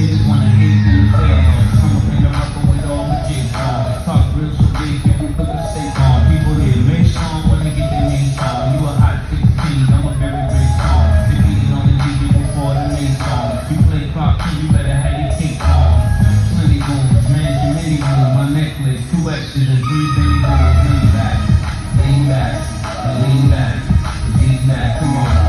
They just wanna hate and play Come up in the microwave all the kids on. Talk real so big, people put the safe on. People that make song wanna get their name on. You a hot 16, I'm a very big song. Repeating on the TV before the main song. You play pop, you better have your cake on. Plenty goons, man, too many goons. My necklace, two X's and three baby goons. Lean back, lean back, lean back, lean back, come on.